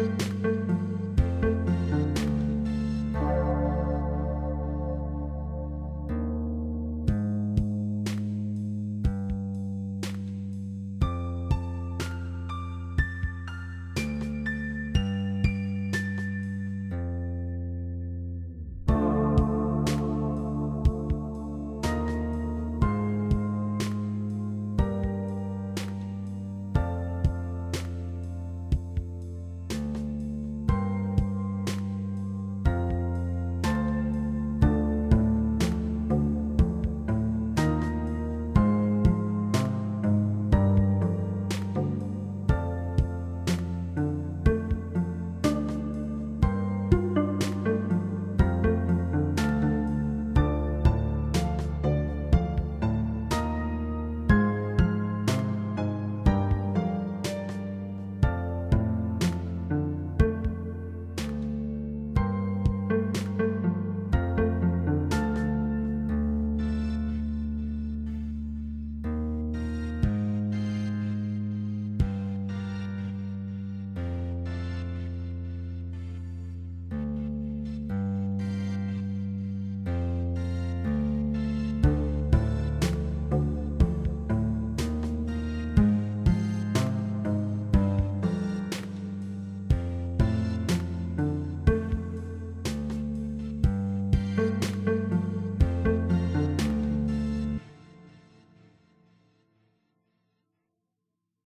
Bye.